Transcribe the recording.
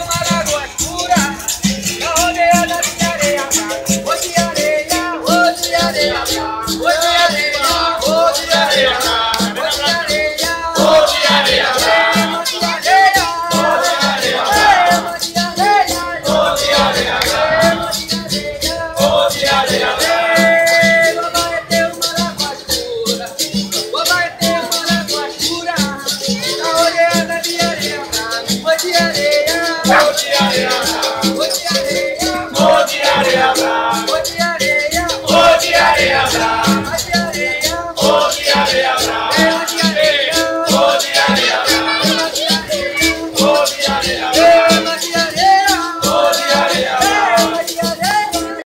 Maria.